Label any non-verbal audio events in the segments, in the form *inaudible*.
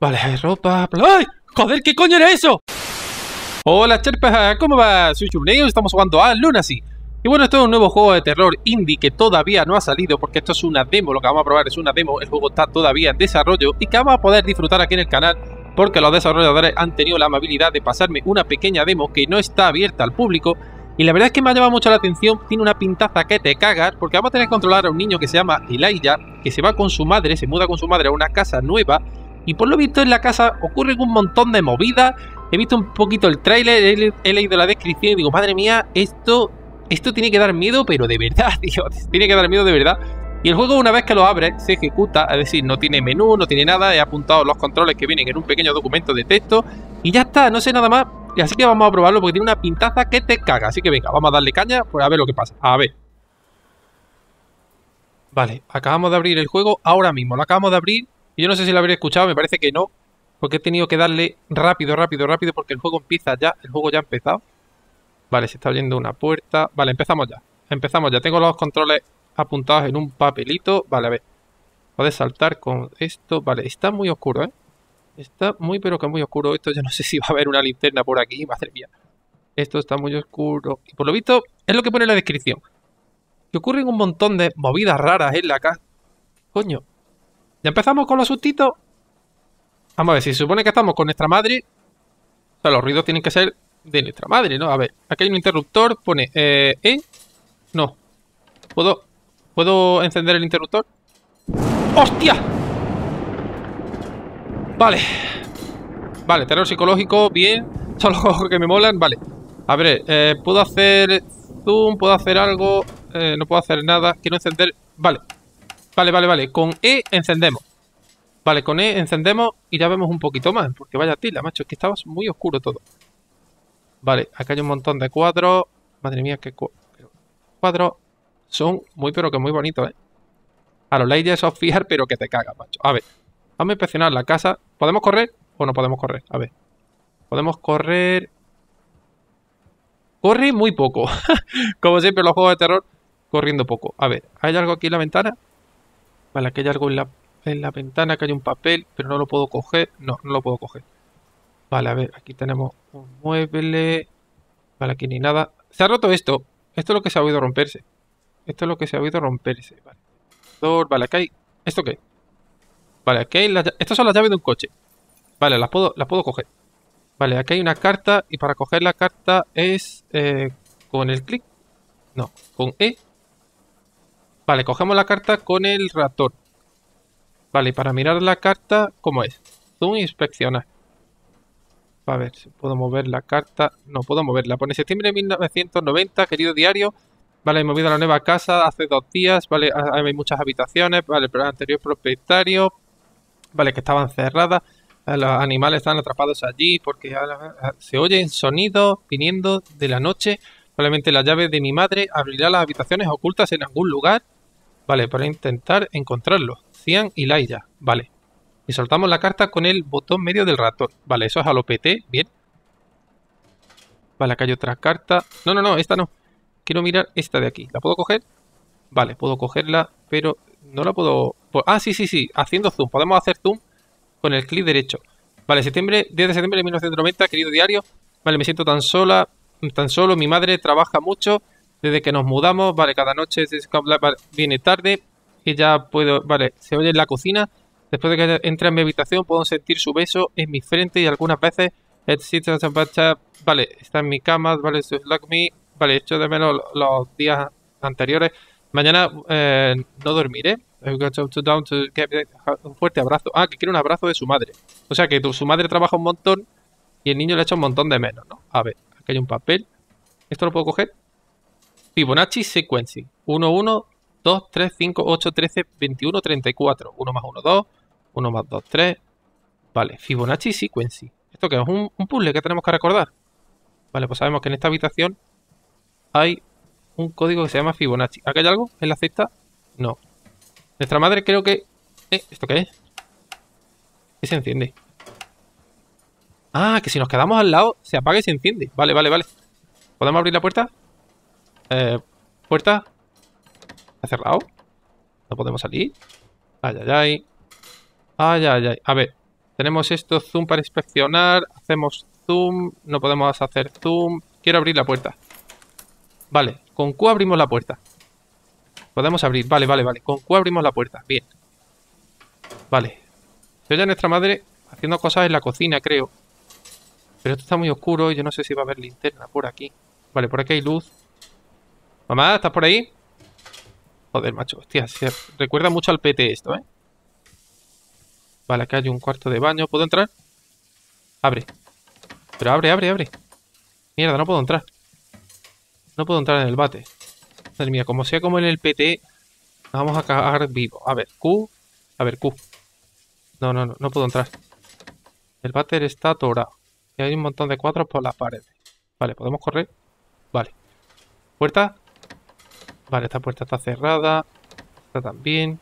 Vale, ropa... ¡Ay! ¡Joder, qué coño era eso! Hola, cherpas, ¿cómo va? Soy Churneo y estamos jugando a Lunacy. Y bueno, esto es un nuevo juego de terror indie que todavía no ha salido porque esto es una demo, lo que vamos a probar es una demo, el juego está todavía en desarrollo y que vamos a poder disfrutar aquí en el canal porque los desarrolladores han tenido la amabilidad de pasarme una pequeña demo que no está abierta al público y la verdad es que me ha llamado mucho la atención, tiene una pintaza que te cagas porque vamos a tener que controlar a un niño que se llama Elijah, que se va con su madre, se muda con su madre a una casa nueva y por lo visto en la casa ocurren un montón de movidas. He visto un poquito el tráiler, he, leído la descripción y digo, madre mía, esto esto tiene que dar miedo, pero de verdad, *laughs* tío. Tiene que dar miedo de verdad. Y el juego, una vez que lo abre, se ejecuta, es decir, no tiene menú, no tiene nada. He apuntado los controles que vienen en un pequeño documento de texto. Y ya está, no sé nada más. Así que vamos a probarlo porque tiene una pintaza que te caga. Así que venga, vamos a darle caña, pues a ver lo que pasa. A ver. Vale, acabamos de abrir el juego ahora mismo. Lo acabamos de abrir. Yo no sé si lo habréis escuchado, me parece que no. Porque he tenido que darle rápido, rápido, rápido. Porque el juego empieza ya. El juego ya ha empezado. Vale, se está abriendo una puerta. Vale, empezamos ya. Empezamos ya. Tengo los controles apuntados en un papelito. Vale, a ver. Puedes saltar con esto. Vale, está muy oscuro, ¿eh? Está muy, pero que muy oscuro. Esto yo no sé si va a haber una linterna por aquí. Madre mía. Esto está muy oscuro. Y por lo visto, es lo que pone en la descripción. Que ocurren un montón de movidas raras en la casa. Coño. ¿Ya empezamos con los sustitos? Vamos a ver, si se supone que estamos con nuestra madre... O sea, los ruidos tienen que ser de nuestra madre, ¿no? A ver, aquí hay un interruptor, pone eh, ¿eh? No. ¿Puedo, ¿Puedo encender el interruptor? ¡Hostia! Vale. Vale, terror psicológico, bien. *laughs* Son los juegos que me molan, vale. A ver, eh, ¿puedo hacer zoom? ¿Puedo hacer algo? Eh, no puedo hacer nada. Quiero encender... Vale. Vale, vale, vale. Con E encendemos. Vale, con E encendemos y ya vemos un poquito más. Porque vaya tila, macho. Es que estaba muy oscuro todo. Vale, acá hay un montón de cuadros. Madre mía, qué cuadros. Son muy, pero que muy bonitos, ¿eh? A los Leyes of Fear, pero que te cagas, macho. A ver, vamos a inspeccionar la casa. ¿Podemos correr o no podemos correr? A ver. Podemos correr... Corre muy poco. *laughs* Como siempre los juegos de terror, corriendo poco. A ver, ¿hay algo aquí en la ventana? Vale, aquí hay algo en la, en la ventana, que hay un papel, pero no lo puedo coger. No, no lo puedo coger. Vale, a ver, aquí tenemos un mueble. Vale, aquí ni nada. Se ha roto esto. Esto es lo que se ha oído romperse. Esto es lo que se ha oído romperse. Vale, vale acá hay... ¿Esto qué? Vale, aquí hay las... Estas son las llaves de un coche. Vale, las puedo, las puedo coger. Vale, aquí hay una carta y para coger la carta es eh, con el clic. No, con E. Vale, cogemos la carta con el ratón. Vale, para mirar la carta, ¿cómo es? Zoom inspeccionar. A ver si puedo mover la carta. No puedo moverla. Pone septiembre de 1990, querido diario. Vale, he movido la nueva casa hace dos días. Vale, hay muchas habitaciones. Vale, pero el anterior propietario. Vale, que estaban cerradas. Eh, los animales están atrapados allí porque se oyen sonidos viniendo de la noche. Probablemente la llave de mi madre abrirá las habitaciones ocultas en algún lugar. Vale, para intentar encontrarlo. Cian y Laia. Vale. Y soltamos la carta con el botón medio del ratón. Vale, eso es a lo PT, bien. Vale, acá hay otra carta. No, no, no, esta no. Quiero mirar esta de aquí. ¿La puedo coger? Vale, puedo cogerla, pero no la puedo... Ah, sí, sí, sí, haciendo zoom. Podemos hacer zoom con el clic derecho. Vale, septiembre, 10 de septiembre de 1990, querido diario. Vale, me siento tan sola, tan solo. Mi madre trabaja mucho desde que nos mudamos. Vale, cada noche viene tarde y ya puedo... Vale, se oye en la cocina. Después de que entre en mi habitación puedo sentir su beso en mi frente y algunas veces Vale, está en mi cama, vale, like me. Vale, echo de menos los días anteriores. Mañana eh, no dormiré. Un fuerte abrazo. Ah, que quiere un abrazo de su madre. O sea que su madre trabaja un montón y el niño le echa un montón de menos, ¿no? A ver, aquí hay un papel. ¿Esto lo puedo coger? Fibonacci Sequencing. 1, 1, 2, 3, 5, 8, 13, 21, 34. 1 más 1, 2. 1 más 2, 3. Vale, Fibonacci Sequency. ¿Esto qué es? ¿Un, puzzle que tenemos que recordar? Vale, pues sabemos que en esta habitación hay un código que se llama Fibonacci. ¿Aquí hay algo en la cesta? No. Nuestra madre creo que... ¿Eh? ¿Esto qué es? ¿Qué se enciende? Ah, que si nos quedamos al lado se apaga y se enciende. Vale, vale, vale. ¿Podemos abrir la puerta? Eh, ¿Puerta? ¿Está cerrado? ¿No podemos salir? Ay, ay, ay. Ay, ay, ay. A ver. Tenemos esto, zoom para inspeccionar. Hacemos zoom. No podemos hacer zoom. Quiero abrir la puerta. Vale, con Q abrimos la puerta. Podemos abrir. Vale, vale, vale. Con Q abrimos la puerta. Bien. Vale. Se oye a nuestra madre haciendo cosas en la cocina, creo. Pero esto está muy oscuro y yo no sé si va a haber linterna por aquí. Vale, por aquí hay luz. Mamá, ¿estás por ahí? Joder, macho. Hostia, se recuerda mucho al PT esto, ¿eh? Vale, acá hay un cuarto de baño. ¿Puedo entrar? Abre. Pero abre, abre, abre. Mierda, no puedo entrar. No puedo entrar en el bate. Madre mía, como sea como en el PT, vamos a cagar vivo. A ver, Q. A ver, Q. No, no, no, no puedo entrar. El váter está atorado. Y hay un montón de cuadros por las paredes. Vale, ¿podemos correr? Vale. ¿Puerta? Vale, esta puerta está cerrada. Esta también.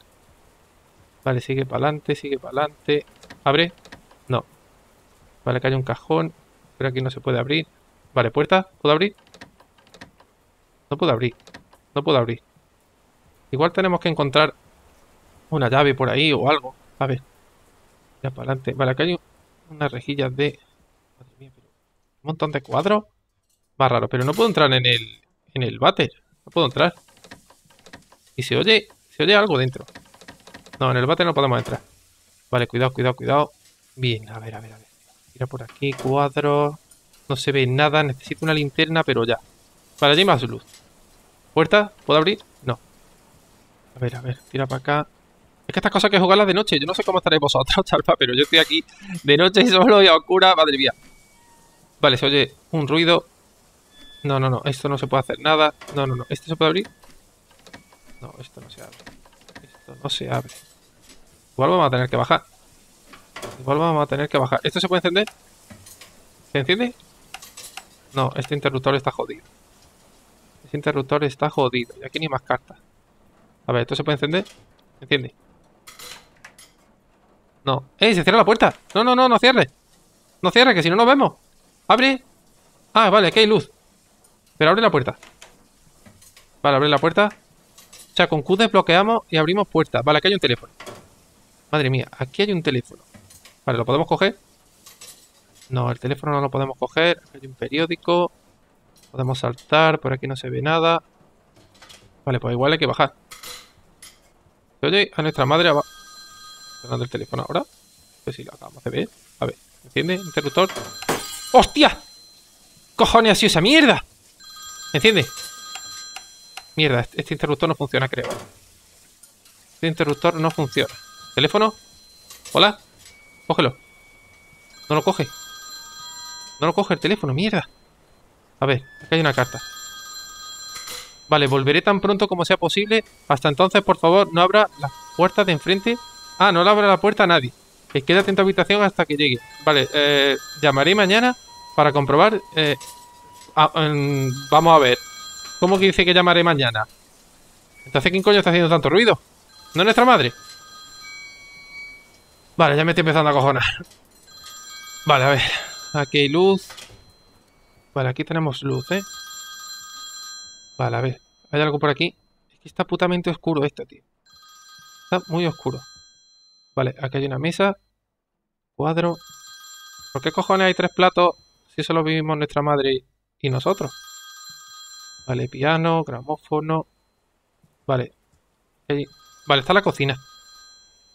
Vale, sigue para adelante, sigue para adelante. ¿Abre? No. Vale, que hay un cajón. Pero aquí no se puede abrir. Vale, ¿puerta? ¿Puedo abrir? No puedo abrir. No puedo abrir. Igual tenemos que encontrar una llave por ahí o algo. A ver. Ya para adelante. Vale, acá hay unas rejillas de... Madre mía, pero... Un montón de cuadros. Va raro, pero no puedo entrar en el... En el váter. No puedo entrar. Y se oye... Se oye algo dentro. No, en el váter no podemos entrar. Vale, cuidado, cuidado, cuidado. Bien, a ver, a ver, a ver. Mira por aquí, cuadros. No se ve nada. Necesito una linterna, pero ya. Vale, allí hay más luz. ¿Puerta? ¿Puedo abrir? No. A ver, a ver, tira para acá. Es que estas cosas hay que jugarlas de noche. Yo no sé cómo estaréis vosotros, *laughs* chalpa, pero yo estoy aquí de noche y solo y a oscura. Madre mía. Vale, se oye un ruido. No, no, no. Esto no se puede hacer nada. No, no, no. ¿Esto se puede abrir? Esto no se abre. Esto no se abre. Igual vamos a tener que bajar. Igual vamos a tener que bajar. ¿Esto se puede encender? ¿Se enciende? No, este interruptor está jodido. Este interruptor está jodido. Y aquí ni más cartas. A ver, ¿esto se puede encender? ¿Se enciende? No. ¡Eh! ¡Se cierra la puerta! No, no, no, no cierre. No cierre, que si no nos vemos. ¡Abre! Ah, vale, aquí hay luz. Pero abre la puerta. Vale, abre la puerta. O sea, con Q desbloqueamos y abrimos puerta. Vale, aquí hay un teléfono. Madre mía, aquí hay un teléfono. Vale, ¿lo podemos coger? No, el teléfono no lo podemos coger. Hay un periódico. Podemos saltar. Por aquí no se ve nada. Vale, pues igual hay que bajar. Oye, a nuestra madre va... Sonando el teléfono ahora. Pues si lo acabamos de ver. A ver, ¿enciende? Interruptor. ¡Hostia! ¡Cojones ha sido esa mierda! ¿Enciende? Mierda, este, este interruptor no funciona, creo. Este interruptor no funciona. ¿Teléfono? ¿Hola? Cógelo. No lo coge. No lo coge el teléfono, mierda. A ver, aquí hay una carta. Vale, volveré tan pronto como sea posible. Hasta entonces, por favor, no abra las puertas de enfrente. Ah, no le abra la puerta a nadie. Que quédate en tu habitación hasta que llegue. Vale, eh, llamaré mañana para comprobar. Eh, vamos a ver. ¿Cómo que dice que llamaré mañana? Entonces, ¿quién coño está haciendo tanto ruido? ¿No es nuestra madre? Vale, ya me estoy empezando a cojonar. Vale, a ver. Aquí hay luz. Vale, aquí tenemos luz, ¿eh? Vale, a ver. ¿Hay algo por aquí? Es que está putamente oscuro esto, tío. Está muy oscuro. Vale, aquí hay una mesa. Cuadro. ¿Por qué cojones hay tres platos si solo vivimos nuestra madre y nosotros? Vale, piano, gramófono. Vale. Vale, está la cocina.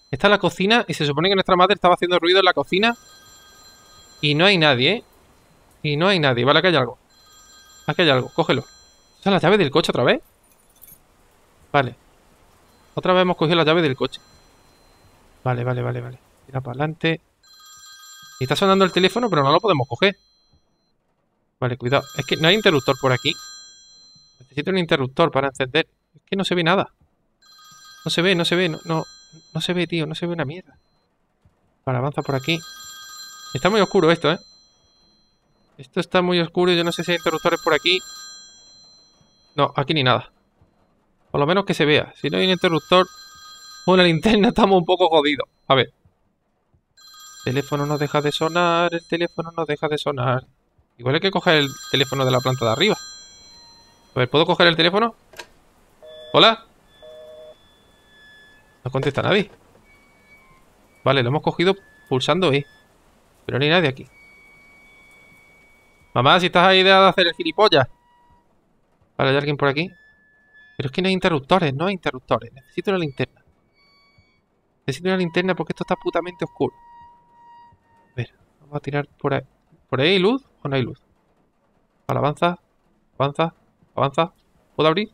Está la cocina y se supone que nuestra madre estaba haciendo ruido en la cocina. Y no hay nadie, ¿eh? Y no hay nadie. Vale, aquí hay algo. Aquí hay algo. Cógelo. ¿Esa es la llave del coche otra vez? Vale. Otra vez hemos cogido la llave del coche. Vale, vale, vale, vale. Tira para adelante. Está sonando el teléfono, pero no lo podemos coger. Vale, cuidado. Es que no hay interruptor por aquí. Necesito un interruptor para encender. Es que no se ve nada. No se ve, no se ve, no, no, se ve, tío, no se ve una mierda. Vale, avanza por aquí. Está muy oscuro esto, ¿eh? Esto está muy oscuro, yo no sé si hay interruptores por aquí. No, aquí ni nada. Por lo menos que se vea. Si no hay un interruptor o una linterna, estamos un poco jodidos. A ver. El teléfono no deja de sonar, el teléfono no deja de sonar. Igual hay que coger el teléfono de la planta de arriba. A ver, ¿puedo coger el teléfono? ¿Hola? No contesta nadie. Vale, lo hemos cogido pulsando E. Pero no hay nadie aquí. Mamá, si estás ahí de hacer el gilipollas. Vale, ¿hay alguien por aquí? Pero es que no hay interruptores, no hay interruptores. Necesito una linterna. Necesito una linterna porque esto está putamente oscuro. A ver, vamos a tirar por ahí. ¿Por ahí hay luz o no hay luz? Vale, avanza. Avanza. Avanza. ¿Puedo abrir?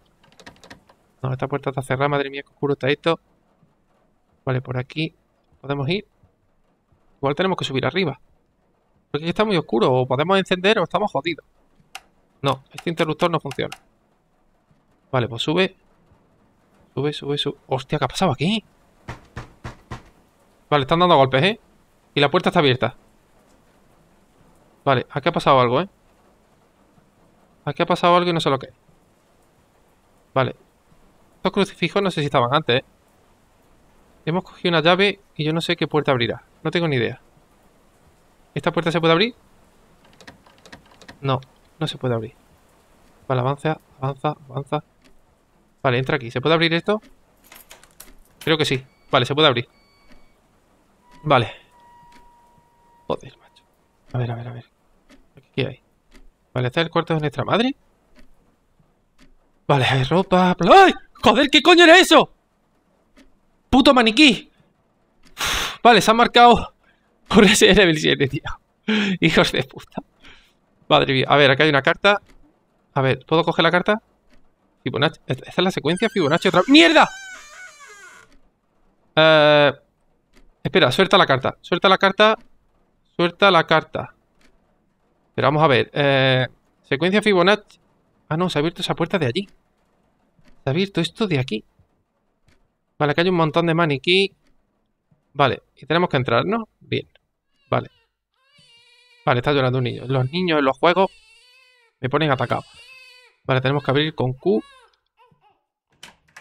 No, esta puerta está cerrada. Madre mía, qué oscuro está esto. Vale, por aquí. ¿Podemos ir? Igual tenemos que subir arriba. Porque aquí está muy oscuro. O podemos encender o estamos jodidos. No, este interruptor no funciona. Vale, pues sube. Sube, sube, sube. Hostia, ¿qué ha pasado aquí? Vale, están dando golpes, ¿eh? Y la puerta está abierta. Vale, aquí ha pasado algo, ¿eh? Aquí ha pasado algo y no sé lo que. Vale. Estos crucifijos no sé si estaban antes, ¿eh? Hemos cogido una llave y yo no sé qué puerta abrirá. No tengo ni idea. ¿Esta puerta se puede abrir? No, no se puede abrir. Vale, avanza, avanza, avanza. Vale, entra aquí. ¿Se puede abrir esto? Creo que sí. Vale, se puede abrir. Vale. Joder, macho. A ver, a ver, a ver. ¿Qué hay? Vale, ¿está el cuarto de nuestra madre? Vale, hay ropa... ¡Ay! ¡Joder, qué coño era eso! ¡Puto maniquí! vale, se han marcado por ese *laughs* level 7, tío. Hijos de puta. Madre mía. A ver, acá hay una carta. A ver, ¿puedo coger la carta? Fibonacci. Esta es la secuencia Fibonacci otra ¡Mierda! Eh... Espera, suelta la carta. Suelta la carta. Suelta la carta. Pero vamos a ver. Eh... Secuencia Fibonacci. Ah, no, se ha abierto esa puerta de allí. Se ha abierto esto de aquí. Vale, acá hay un montón de maniquí. Vale, y tenemos que entrar, ¿no? Bien. Vale. Vale, está llorando un niño. Los niños en los juegos me ponen atacado. Vale, tenemos que abrir con Q.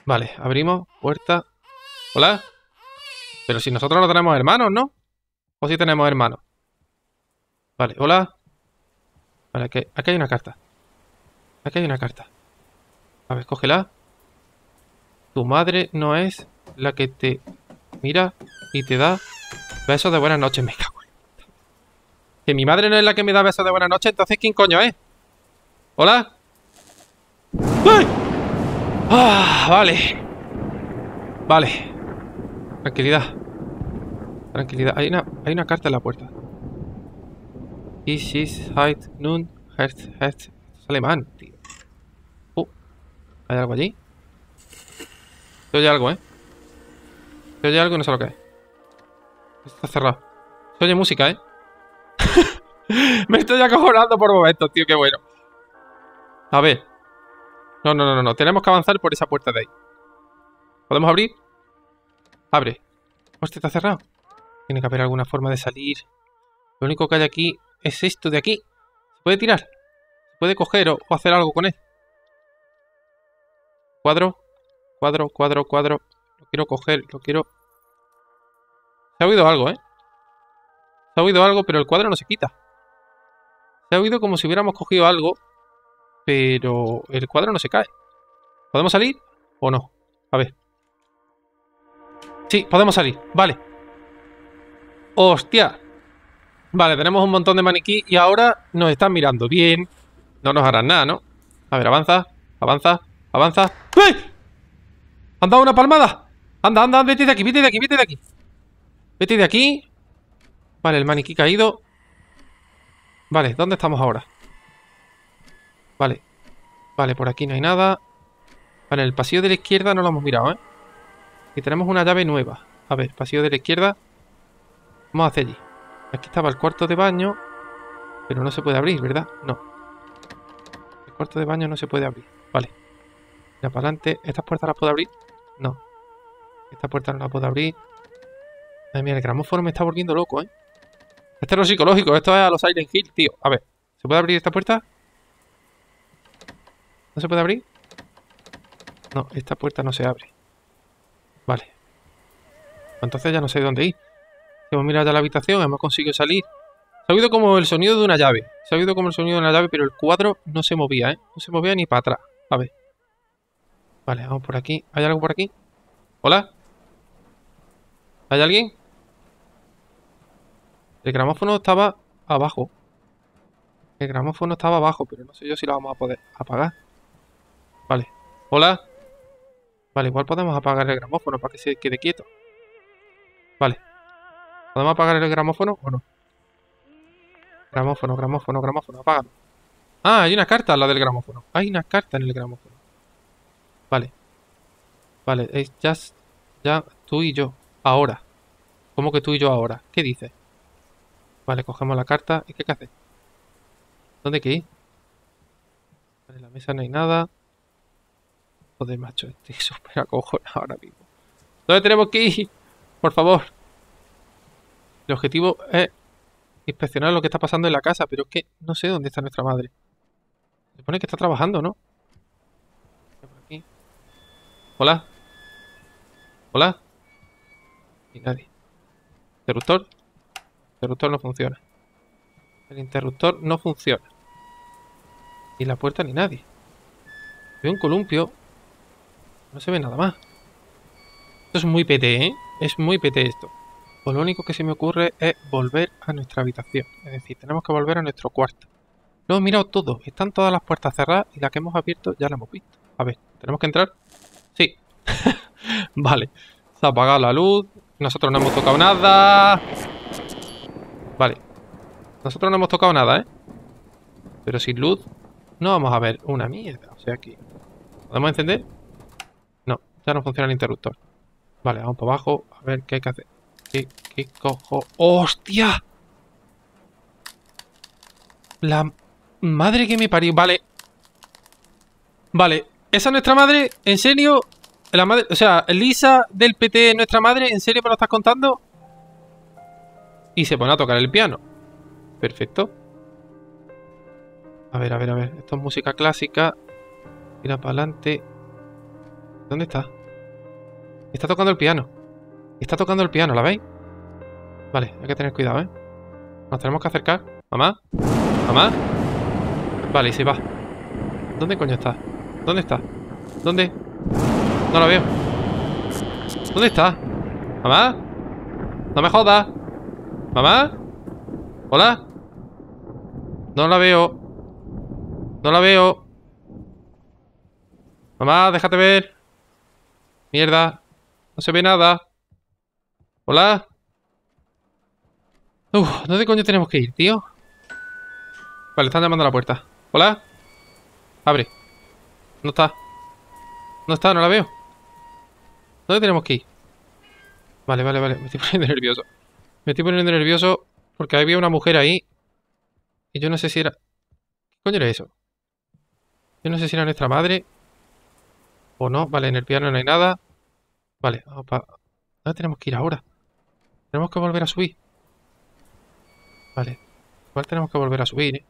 Vale, abrimos. Puerta. Hola. Pero si nosotros no tenemos hermanos, ¿no? ¿O si tenemos hermanos? Vale, hola. Vale, aquí, hay una carta. Aquí hay una carta. A ver, cógela. Tu madre no es la que te mira y te da besos de buenas noches. *laughs* Me cago en... Que mi madre no es la que me da besos de buenas noches, entonces ¿quién coño es? ¿Hola? ¡Ay! Ah, vale. Vale. Tranquilidad. Tranquilidad. Hay una, hay una carta en la puerta. Is, is, height, nun, herz, herz. Es alemán, tío. Uh, ¿Hay algo allí? Se oye algo, ¿eh? Se oye algo y no sé lo que es. Está cerrado. Se oye música, ¿eh? *laughs* Me estoy acojonando por momentos, tío, qué bueno. A ver. No, no, no, no. Tenemos que avanzar por esa puerta de ahí. ¿Podemos abrir? Abre. Hostia, está cerrado. Tiene que haber alguna forma de salir. Lo único que hay aquí es esto de aquí. ¿Se puede tirar? ¿Se puede coger o hacer algo con él? Cuadro. Cuadro, cuadro, cuadro. Lo quiero coger, lo quiero... Se ha oído algo, ¿eh? Se ha oído algo, pero el cuadro no se quita. Se ha oído como si hubiéramos cogido algo, pero el cuadro no se cae. ¿Podemos salir o no? A ver. Sí, podemos salir. Vale. ¡Hostia! Vale, tenemos un montón de maniquí y ahora nos están mirando. Bien. No nos harán nada, ¿no? A ver, avanza, avanza, avanza. ¡Eh! ¿Han dado una palmada? Anda, anda, vete de aquí, vete de aquí, vete de aquí. Vete de aquí. Vale, el maniquí caído. Vale, ¿dónde estamos ahora? Vale. Vale, por aquí no hay nada. Vale, el pasillo de la izquierda no lo hemos mirado, ¿eh? Y tenemos una llave nueva. A ver, pasillo de la izquierda. Vamos hacia allí. Aquí estaba el cuarto de baño. Pero no se puede abrir, ¿verdad? No. El cuarto de baño no se puede abrir. Vale. Ya para adelante. ¿Estas puertas las puedo abrir? No. Esta puerta no la puedo abrir. Ay, mira, el gramófono me está volviendo loco, ¿eh? Este es lo psicológico. Esto es a los Silent Hill, tío. A ver. ¿Se puede abrir esta puerta? ¿No se puede abrir? No, esta puerta no se abre. Vale. Entonces ya no sé dónde ir. Hemos mirado ya la habitación, hemos conseguido salir. Se ha oído como el sonido de una llave. Se ha oído como el sonido de una llave, pero el cuadro no se movía, ¿eh? No se movía ni para atrás. A ver. Vale, vamos por aquí. ¿Hay algo por aquí? ¿Hola? ¿Hay alguien? El gramófono estaba abajo. El gramófono estaba abajo, pero no sé yo si lo vamos a poder apagar. Vale. Hola. Vale, igual podemos apagar el gramófono para que se quede quieto. Vale. ¿Podemos apagar el gramófono o no? Gramófono, gramófono, gramófono, apágalo. Ah, hay una carta, la del gramófono. Hay una carta en el gramófono. Vale. Vale, es just, ya tú y yo. Ahora. ¿Cómo que tú y yo ahora? ¿Qué dices? Vale, cogemos la carta. ¿Y qué que hacer? ¿Dónde hay que ir? Vale, en la mesa no hay nada. Joder, macho, estoy *laughs* súper acojonado ahora mismo. ¿Dónde tenemos que ir? Por favor. El objetivo es inspeccionar lo que está pasando en la casa, pero es que no sé dónde está nuestra madre. Se pone que está trabajando, ¿no? Hola. Hola. Y nadie. Interruptor. Interruptor no funciona. El interruptor no funciona. Ni la puerta ni nadie. Veo un columpio. No se ve nada más. Esto es muy PT, ¿eh? Es muy PT esto. Pues lo único que se me ocurre es volver a nuestra habitación. Es decir, tenemos que volver a nuestro cuarto. Lo hemos mirado todo. Están todas las puertas cerradas y la que hemos abierto ya la hemos visto. A ver, ¿tenemos que entrar? Sí. *laughs* vale. Se ha apagado la luz. Nosotros no hemos tocado nada. Vale. Nosotros no hemos tocado nada, ¿eh? Pero sin luz no vamos a ver una mierda. O sea que... ¿Podemos encender? No, ya no funciona el interruptor. Vale, vamos para abajo. A ver qué hay que hacer. ¿Qué, cojo? ¡Hostia! La madre que me parió. Vale. Vale. ¿Esa es nuestra madre? ¿En serio? La madre, o sea, Lisa del PT es nuestra madre. ¿En serio me lo estás contando? Y se pone a tocar el piano. Perfecto. A ver, a ver, a ver. Esto es música clásica. Mira para adelante. ¿Dónde está? Está tocando el piano. Está tocando el piano, ¿la veis? Vale, hay que tener cuidado, ¿eh? Nos tenemos que acercar. ¿Mamá? ¿Mamá? Vale, y se va. ¿Dónde coño está? ¿Dónde está? ¿Dónde? No la veo. ¿Dónde está? ¿Mamá? No me jodas. ¿Mamá? ¿Hola? No la veo. No la veo. Mamá, déjate ver. Mierda. No se ve nada. Hola. Uf, ¿dónde coño tenemos que ir, tío? Vale, están llamando a la puerta. Hola. Abre. No está. No está, no la veo. ¿Dónde tenemos que ir? Vale, vale, vale. Me estoy *laughs* poniendo nervioso. Me estoy poniendo nervioso porque había una mujer ahí. Y yo no sé si era... ¿Qué coño era eso? Yo no sé si era nuestra madre. O no. Vale, en el piano no hay nada. Vale, ¿Dónde tenemos que ir ahora? Tenemos que volver a subir. Vale. Igual tenemos que volver a subir, ¿eh?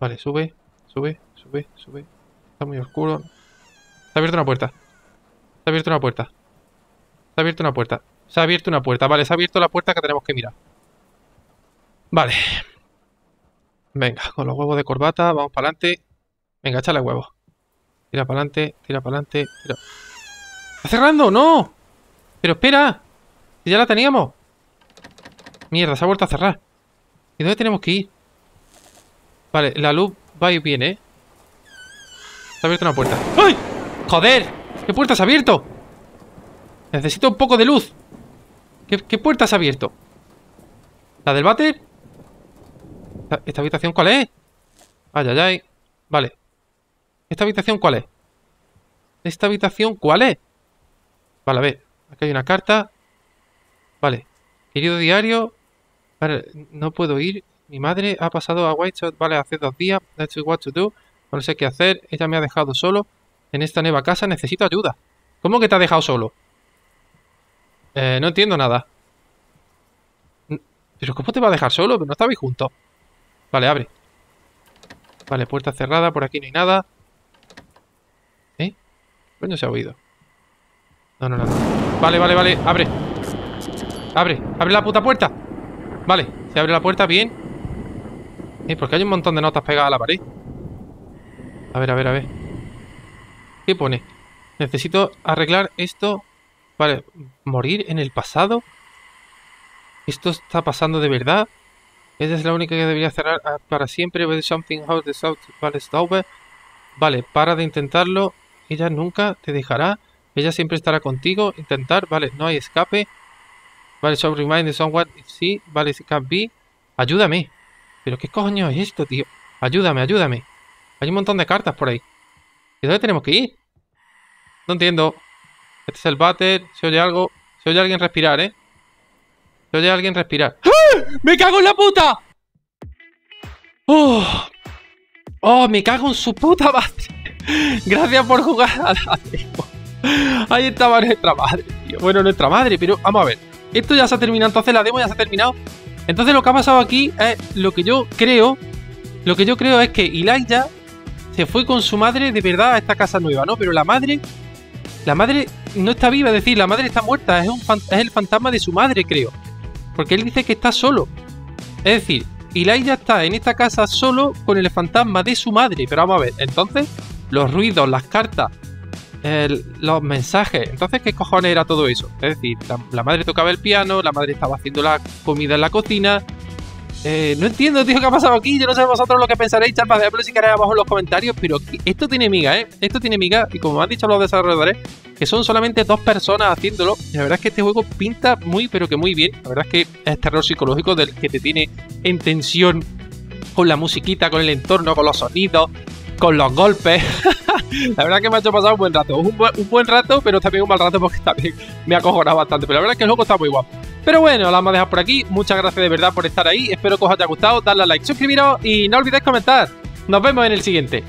Vale, sube, sube, sube, sube. Está muy oscuro. Se ha abierto una puerta. Se ha abierto una puerta. Se ha abierto una puerta. Se ha abierto una puerta. Vale, se ha abierto la puerta que tenemos que mirar. Vale. Venga, con los huevos de corbata, vamos para adelante. Venga, échale huevos. Tira para adelante, tira para adelante. ¿Está cerrando? ¡No! Pero espera. Ya la teníamos. Mierda, se ha vuelto a cerrar. ¿Y dónde tenemos que ir? Vale, la luz va y viene, Se ha abierto una puerta. ¡Ay! ¡Joder! ¿Qué puerta se ha abierto? Necesito un poco de luz. ¿Qué, qué puerta se ha abierto? ¿La del váter? ¿Esta, habitación cuál es? Ay, ay, ay. Vale. ¿Esta habitación cuál es? ¿Esta habitación cuál es? Vale, a ver. Aquí hay una carta. Vale. Querido diario. Vale, no puedo ir. Mi madre ha pasado a Whiteshot, vale, hace dos días. That's what to do. No sé qué hacer. Ella me ha dejado solo. En esta nueva casa necesito ayuda. ¿Cómo que te ha dejado solo? Eh, no entiendo nada. ¿Pero cómo te va a dejar solo? No estabais juntos. Vale, abre. Vale, puerta cerrada. Por aquí no hay nada. ¿Eh? Coño se ha oído. No, no, no. Vale, vale, vale. Abre. Abre. Abre la puta puerta. Vale. Se abre la puerta bien. ¿Eh? Porque hay un montón de notas pegadas a la pared. A ver, a ver, a ver. ¿Qué pone? Necesito arreglar esto. Vale. Morir en el pasado. ¿Esto está pasando de verdad? Ella es la única que debería cerrar para siempre. Something how the south vale. Vale, para de intentarlo. Ella nunca te dejará. Ella siempre estará contigo. Intentar, vale, no hay escape. Vale, so remind someone. Sí, vale, can be. Ayúdame. Pero qué coño es esto, tío. Ayúdame, ayúdame. Hay un montón de cartas por ahí. ¿Y dónde tenemos que ir? No entiendo. Este es el váter. Se oye algo. Se oye alguien respirar, ¿eh? Se oye alguien respirar. ¡Ah! ¡Me cago en la puta! ¡Oh! ¡Oh! ¡Me cago en su puta madre! *laughs* Gracias por jugar a la. Ahí estaba nuestra madre, tío. Bueno, nuestra madre, pero vamos a ver. Esto ya se ha terminado, entonces la demo ya se ha terminado. Entonces lo que ha pasado aquí es lo que yo creo. Lo que yo creo es que Elijah se fue con su madre de verdad a esta casa nueva, ¿no? Pero la madre, la madre no está viva, es decir, la madre está muerta, es, el fantasma de su madre, creo. Porque él dice que está solo. Es decir, ya está en esta casa solo con el fantasma de su madre. Pero vamos a ver, entonces, los ruidos, las cartas, los mensajes. Entonces, ¿qué cojones era todo eso? Es decir, la, madre tocaba el piano, la madre estaba haciendo la comida en la cocina, eh, no entiendo, tío, qué ha pasado aquí. Yo no sé vosotros lo que pensaréis, chat, ejemplo, si queréis abajo en los comentarios. Pero esto tiene miga, ¿eh? Esto tiene miga. Y como han dicho los desarrolladores, que son solamente dos personas haciéndolo. Y la verdad es que este juego pinta muy, pero que muy bien. La verdad es que es terror psicológico del que te tiene en tensión con la musiquita, con el entorno, con los sonidos, con los golpes. *laughs* *laughs* la verdad que me ha hecho pasar un buen rato. Un buen, rato, pero también un mal rato porque *laughs* también me ha cojonado bastante. Pero la verdad es que el juego está muy guapo. Pero bueno, la vamos a dejar por aquí. Muchas gracias de verdad por estar ahí. Espero que os haya gustado. Darle a like, suscribiros y no olvidéis comentar. Nos vemos en el siguiente.